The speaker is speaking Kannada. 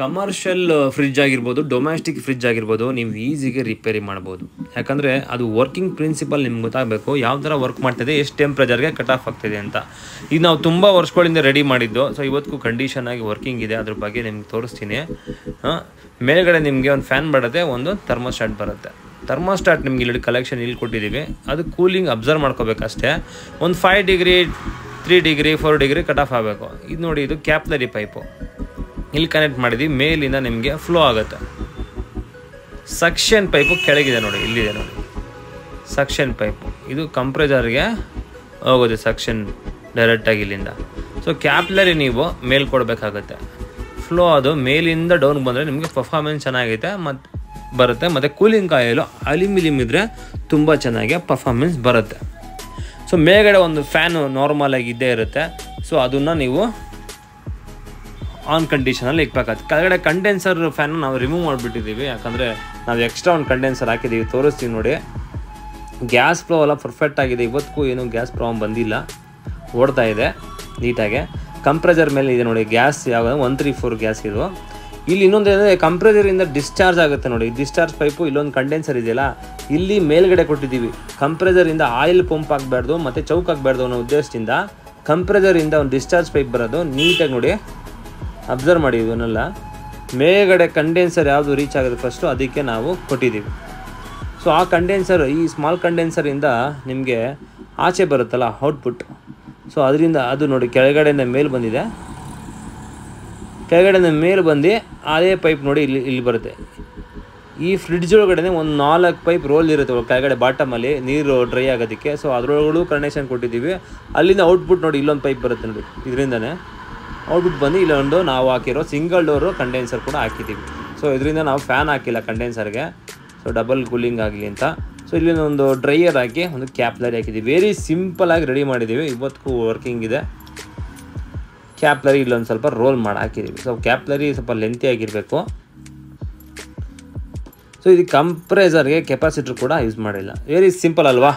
ಕಮರ್ಷಿಯಲ್ ಫ್ರಿಜ್ ಆಗಿರ್ಬೋದು ಡೊಮ್ಯಾಸ್ಟಿಕ್ ಫ್ರಿಜ್ ಆಗಿರ್ಬೋದು, ನೀವು ಈಸಿಗೆ ರಿಪೇರಿ ಮಾಡ್ಬೋದು. ಯಾಕಂದರೆ ಅದು ವರ್ಕಿಂಗ್ ಪ್ರಿನ್ಸಿಪಲ್ ನಿಮ್ಗೆ ಗೊತ್ತಾಗಬೇಕು, ಯಾವ ಥರ ವರ್ಕ್ ಮಾಡ್ತಿದೆ, ಎಷ್ಟು ಟೆಂಪ್ರೇಚರ್ಗೆ ಕಟ್ ಆಫ್ ಆಗ್ತಿದೆ ಅಂತ. ಈಗ ನಾವು ತುಂಬ ವರ್ಷಗಳಿಂದ ರೆಡಿ ಮಾಡಿದ್ದು ಸೊ ಇವತ್ತಿಗೂ ಕಂಡೀಷನ್ ಆಗಿ ವರ್ಕಿಂಗ್ ಇದೆ, ಅದ್ರ ಬಗ್ಗೆ ನಿಮ್ಗೆ ತೋರಿಸ್ತೀನಿ. ಮೇಲ್ಗಡೆ ನಿಮಗೆ ಒಂದು ಫ್ಯಾನ್ ಬರುತ್ತೆ, ಒಂದು ಥರ್ಮೋಸ್ಟಾಟ್ ಬರುತ್ತೆ. ಥರ್ಮೋಸ್ಟಾಟ್ ನಿಮ್ಗೆ ಇಲ್ಲಿ ಕಲೆಕ್ಷನ್ ಇಲ್ಲಿ ಕೊಟ್ಟಿದ್ದೀವಿ ಅದು ಕೂಲಿಂಗ್ ಅಬ್ಸರ್ವ್ ಮಾಡ್ಕೋಬೇಕಷ್ಟೇ. ಒಂದು five degree three degree four degree cut off ಆಗಬೇಕು. ಇದು ನೋಡಿ, ಇದು ಕ್ಯಾಪ್ಲರಿ ಪೈಪು ಇಲ್ಲಿ ಕನೆಕ್ಟ್ ಮಾಡಿದ್ವಿ, ಮೇಲಿಂದ ನಿಮಗೆ ಫ್ಲೋ ಆಗುತ್ತೆ. ಸಕ್ಷನ್ ಪೈಪು ಕೆಳಗಿದೆ ನೋಡಿ, ಇಲ್ಲಿದೆ ನೋಡಿ. ಸಕ್ಷನ್ ಪೈಪು ಇದು ಕಂಪ್ರೆಸರ್ಗೆ ಹೋಗುತ್ತೆ ಸಕ್ಷನ್ ಡೈರೆಕ್ಟಾಗಿ ಇಲ್ಲಿಂದ. ಸೊ ಕ್ಯಾಪ್ಲರಿ ನೀವು ಮೇಲ್ ಕೊಡಬೇಕಾಗತ್ತೆ. ಫ್ಲೋ ಅದು ಮೇಲಿಂದ ಡೌನ್ ಬಂದರೆ ನಿಮಗೆ ಪರ್ಫಾರ್ಮೆನ್ಸ್ ಚೆನ್ನಾಗೈತೆ ಮತ್ತು ಬರುತ್ತೆ. ಮತ್ತು ಕೂಲಿಂಗ್ ಕಾಯಲು ಅಲಿಮಿಲಿಮ್ ಇದ್ದರೆ ತುಂಬ ಚೆನ್ನಾಗಿ ಪರ್ಫಾರ್ಮೆನ್ಸ್ ಬರುತ್ತೆ. ಸೊ ಮೇಲ್ಗಡೆ ಒಂದು ಫ್ಯಾನು ನಾರ್ಮಲಾಗಿ ಇದ್ದೇ ಇರುತ್ತೆ. ಸೊ ಅದನ್ನು ನೀವು ಆನ್ ಕಂಡೀಷನಲ್ಲಿ ಇಕ್ಬೇಕಾಗುತ್ತೆ ಕೆಳಗಡೆ ಕಂಡೆನ್ಸರ್ ಫ್ಯಾನ್ ನಾವು ರಿಮೂವ್ ಮಾಡಿಬಿಟ್ಟಿದ್ದೀವಿ. ಯಾಕಂದರೆ ನಾವು ಎಕ್ಸ್ಟ್ರಾ ಒಂದು ಕಂಡೆನ್ಸರ್ ಹಾಕಿದ್ದೀವಿ. ತೋರಿಸ್ತೀವಿ ನೋಡಿ. ಗ್ಯಾಸ್ ಫ್ಲೋ ಎಲ್ಲ ಪರ್ಫೆಕ್ಟ್ ಆಗಿದೆ. ಇವತ್ತಿಗೂ ಏನು ಗ್ಯಾಸ್ ಪ್ರಾಬ್ಲಮ್ ಬಂದಿಲ್ಲ. ಓಡ್ತಾ ಇದೆ ನೀಟಾಗೆ. ಕಂಪ್ರೆಸರ್ ಮೇಲೆ ಇದೆ ನೋಡಿ ಗ್ಯಾಸ್ ಯಾವ ಒನ್ ತ್ರೀ ಫೋರ್ ಗ್ಯಾಸ್ ಇದು. ಇಲ್ಲಿ ಇನ್ನೊಂದು ಏನಂದರೆ ಕಂಪ್ರೆಸರಿಂದ ಡಿಸ್ಚಾರ್ಜ್ ಆಗುತ್ತೆ ನೋಡಿ. ಡಿಸ್ಚಾರ್ಜ್ ಪೈಪು ಇಲ್ಲೊಂದು ಕಂಡೆನ್ಸರ್ ಇದೆಯಲ್ಲ, ಇಲ್ಲಿ ಮೇಲ್ಗಡೆ ಕೊಟ್ಟಿದ್ದೀವಿ. ಕಂಪ್ರೆಸರಿಂದ ಆಯಿಲ್ ಪಂಪ್ ಆಗಬಾರ್ದು, ಮತ್ತು ಚೌಕ್ ಆಗಬಾರ್ದು ಅನ್ನೋ ಉದ್ದೇಶದಿಂದ ಕಂಪ್ರೆಸರಿಂದ ಒಂದು ಡಿಸ್ಚಾರ್ಜ್ ಪೈಪ್ ಬರೋದು ನೀಟಾಗಿ ನೋಡಿ. ಅಬ್ಸರ್ವ್ ಮಾಡಿ ಇವನ್ನೆಲ್ಲ ಮೇಲ್ಗಡೆ ಕಂಡೆನ್ಸರ್ ಯಾವುದು ರೀಚ್ ಆಗುತ್ತೆ ಫಸ್ಟು ಅದಕ್ಕೆ ನಾವು ಕೊಟ್ಟಿದ್ದೀವಿ. ಸೊ ಆ ಕಂಡೆನ್ಸರ್ ಈ ಸ್ಮಾಲ್ ಕಂಡೆನ್ಸರಿಂದ ನಿಮಗೆ ಆಚೆ ಬರುತ್ತಲ್ಲ ಔಟ್ಪುಟ್ ಸೊ ಅದರಿಂದ ಅದು ನೋಡಿ ಕೆಳಗಡೆಯಿಂದ ಮೇಲೆ ಬಂದಿದೆ. ಕೆಳಗಡೆಯಿಂದ ಮೇಲೆ ಬಂದು ಅದೇ ಪೈಪ್ ನೋಡಿ ಇಲ್ಲಿ ಇಲ್ಲಿ ಬರುತ್ತೆ. ಈ ಫ್ರಿಡ್ಜ್ ಒಳಗಡೆ ಒಂದು ನಾಲ್ಕು ಪೈಪ್ ರೋಲ್ ಇರುತ್ತೆ ಕೆಳಗಡೆ ಬಾಟಮಲ್ಲಿ ನೀರು ಡ್ರೈ ಆಗೋದಕ್ಕೆ. ಸೊ ಅದರೊಳಗೂ ಕನೆಕ್ಷನ್ ಕೊಟ್ಟಿದ್ದೀವಿ. ಅಲ್ಲಿಂದ ಔಟ್ಪುಟ್ ನೋಡಿ ಇಲ್ಲೊಂದು ಪೈಪ್ ಬರುತ್ತೆ ನೋಡಿ, ಇದರಿಂದನೇ. ಔಟ್ಪುಟ್ ಬಂದು ಇಲ್ಲೊಂದು ನಾವು ಹಾಕಿರೋ ಸಿಂಗಲ್ ಡೋರು ಕಂಡೆನ್ಸರ್ ಕೂಡ ಹಾಕಿದ್ದೀವಿ ಸೊ ಇದರಿಂದ ನಾವು ಫ್ಯಾನ್ ಹಾಕಿಲ್ಲ ಕಂಡೆನ್ಸರ್ಗೆ ಸೊ ಡಬಲ್ ಕೂಲಿಂಗ್ ಆಗಲಿ ಅಂತ. ಸೊ ಇಲ್ಲಿ ಒಂದು ಡ್ರೈಯರ್ ಹಾಕಿ, ಒಂದು ಕ್ಯಾಪ್ಲರಿ ಹಾಕಿದ್ದೀವಿ ವೆರಿ ಸಿಂಪಲಾಗಿ ರೆಡಿ ಮಾಡಿದ್ದೀವಿ ಇವತ್ತಿಗೂ ವರ್ಕಿಂಗ್ ಇದೆ. ಕ್ಯಾಪ್ಲರಿ ಇಲ್ಲೊಂದು ಸ್ವಲ್ಪ ರೋಲ್ ಮಾಡಿ ಹಾಕಿದ್ದೀವಿ ಸೊ ಕ್ಯಾಪ್ಲರಿ ಸ್ವಲ್ಪ ಲೆಂತಿ ಆಗಿರಬೇಕು. ಸೊ ಇದು ಕಂಪ್ರೆಸರ್ಗೆ ಕೆಪಾಸಿಟರ್ ಕೂಡ ಯೂಸ್ ಮಾಡಿಲ್ಲ. ವೆರಿ ಸಿಂಪಲ್ ಅಲ್ವಾ?